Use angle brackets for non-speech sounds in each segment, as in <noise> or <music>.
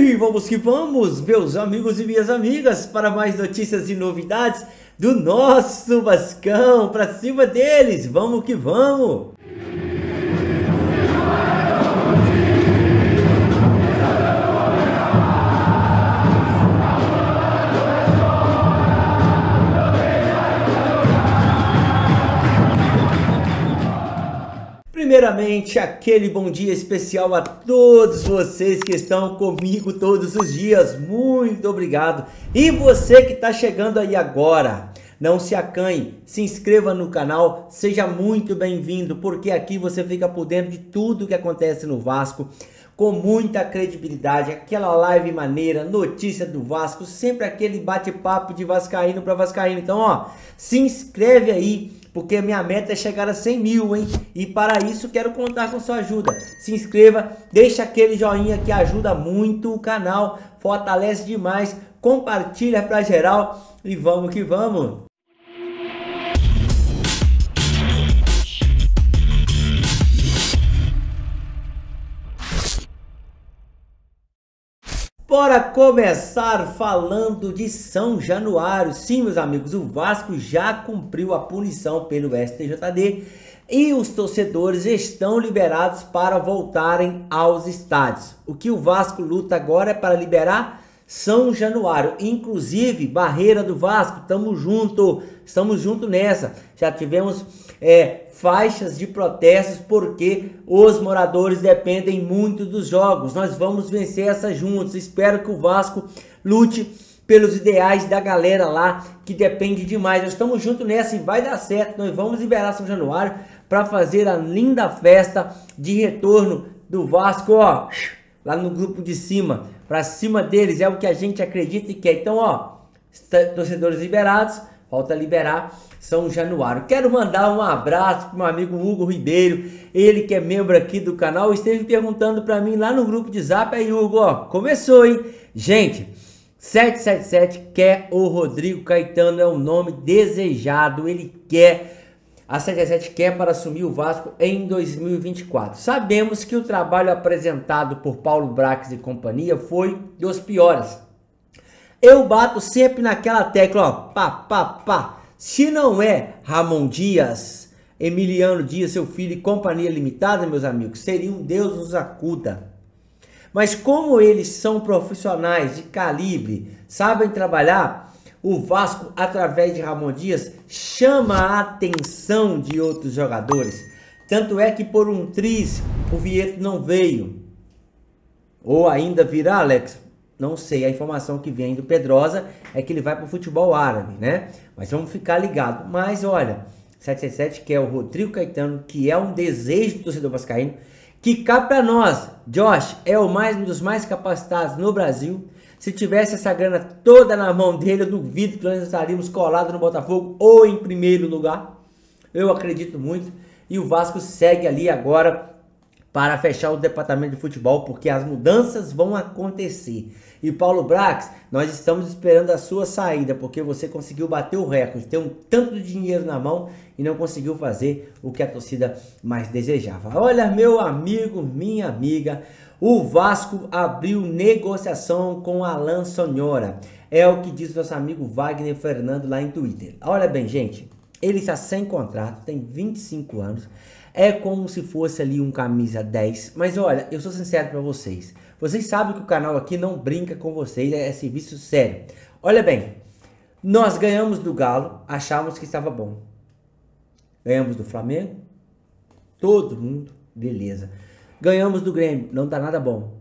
E vamos que vamos, meus amigos e minhas amigas, para mais notícias e novidades do nosso Vascão, para cima deles, vamos que vamos! Primeiramente, aquele bom dia especial a todos vocês que estão comigo todos os dias. Muito obrigado. E você que está chegando aí agora, não se acanhe, se inscreva no canal, seja muito bem-vindo, porque aqui você fica por dentro de tudo que acontece no Vasco com muita credibilidade, aquela live maneira, notícia do Vasco, sempre aquele bate-papo de vascaíno para vascaíno. Então, ó, se inscreve aí, porque minha meta é chegar a 100 mil, hein? E para isso quero contar com sua ajuda. Se inscreva, deixa aquele joinha que ajuda muito o canal, fortalece demais, compartilha para geral e vamos que vamos. Bora começar falando de São Januário. Sim, meus amigos, o Vasco já cumpriu a punição pelo STJD e os torcedores estão liberados para voltarem aos estádios. O que o Vasco luta agora é para liberar São Januário, inclusive Barreira do Vasco, estamos junto, estamos junto nessa. Já tivemos é, faixas de protestos porque os moradores dependem muito dos jogos. Nós vamos vencer essa juntos. Espero que o Vasco lute pelos ideais da galera lá que depende demais. Nós estamos juntos nessa e vai dar certo. Nós vamos liberar São Januário para fazer a linda festa de retorno do Vasco, ó, lá no grupo de cima, para cima deles é o que a gente acredita e quer. Então, ó, torcedores liberados, falta liberar são Januário. Quero mandar um abraço para meu amigo Hugo Ribeiro, ele que é membro aqui do canal, esteve perguntando para mim lá no grupo de Zap, aí Hugo, ó, começou, hein? Gente, 777 quer o Rodrigo Caetano, é o nome desejado, ele quer a 77 quer para assumir o Vasco em 2024. Sabemos que o trabalho apresentado por Paulo Brax e companhia foi dos piores. Eu bato sempre naquela tecla, ó, pá, pá, pá. Se não é Ramon Dias, Emiliano Dias, seu filho e companhia limitada, meus amigos, seria um Deus nos acuda. Mas como eles são profissionais de calibre, sabem trabalhar, o Vasco, através de Ramon Dias, chama a atenção de outros jogadores. Tanto é que por um triz o Vieto não veio. Ou ainda virá, Alex? Não sei, a informação que vem do Pedrosa é que ele vai para o futebol árabe, né? Mas vamos ficar ligado. Mas olha, 777 que é o Rodrigo Caetano, que é um desejo do torcedor vascaíno, que cá para nós, Josh é o mais um dos mais capacitados no Brasil. Se tivesse essa grana toda na mão dele, eu duvido que nós estaríamos colados no Botafogo ou em primeiro lugar. Eu acredito muito. E o Vasco segue ali agora para fechar o departamento de futebol, porque as mudanças vão acontecer. E Paulo Brax, nós estamos esperando a sua saída, porque você conseguiu bater o recorde, ter um tanto de dinheiro na mão e não conseguiu fazer o que a torcida mais desejava. Olha, meu amigo, minha amiga, o Vasco abriu negociação com Alan Sonhora. É o que diz nosso amigo Wagner Fernando lá em Twitter. Olha bem, gente, ele está sem contrato, tem 25 anos. É como se fosse ali um camisa 10. Mas olha, eu sou sincero para vocês. Vocês sabem que o canal aqui não brinca com vocês, é serviço sério. Olha bem, nós ganhamos do Galo, achávamos que estava bom. Ganhamos do Flamengo, todo mundo, beleza. Ganhamos do Grêmio, não dá nada bom.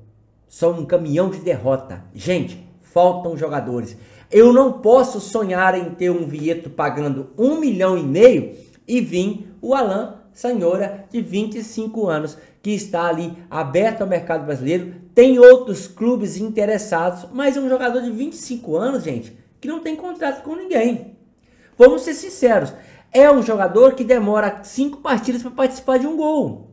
Só um caminhão de derrota. Gente, faltam jogadores. Eu não posso sonhar em ter um Vieto pagando um milhão e meio e vir o Alan senhora de 25 anos que está ali aberto ao mercado brasileiro. Tem outros clubes interessados, mas é um jogador de 25 anos, gente, que não tem contrato com ninguém. Vamos ser sinceros, é um jogador que demora cinco partidas para participar de um gol.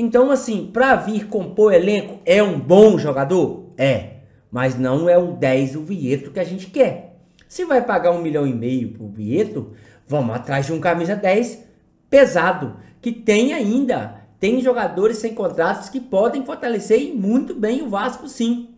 Então, assim, para vir compor elenco, é um bom jogador? É, mas não é o 10, o Vieto que a gente quer. Se vai pagar um milhão e meio pro Vieto, vamos atrás de um camisa 10 pesado, que tem ainda, tem jogadores sem contratos que podem fortalecer muito bem o Vasco sim.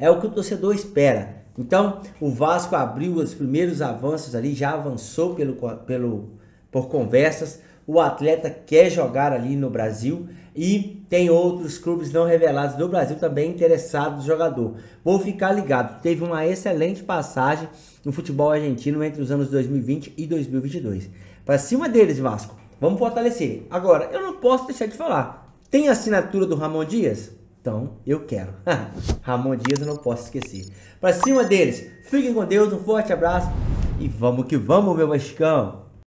É o que o torcedor espera. Então, o Vasco abriu os primeiros avanços ali, já avançou pelo, pelo, por conversas. O atleta quer jogar ali no Brasil e tem outros clubes não revelados do Brasil também interessados no jogador. Vou ficar ligado. Teve uma excelente passagem no futebol argentino entre os anos 2020 e 2022. Para cima deles, Vasco. Vamos fortalecer. Agora, eu não posso deixar de falar. Tem assinatura do Ramon Dias? Então, eu quero. <laughs> Ramon Dias eu não posso esquecer. Para cima deles. Fiquem com Deus, um forte abraço e vamos que vamos, meu Vascão.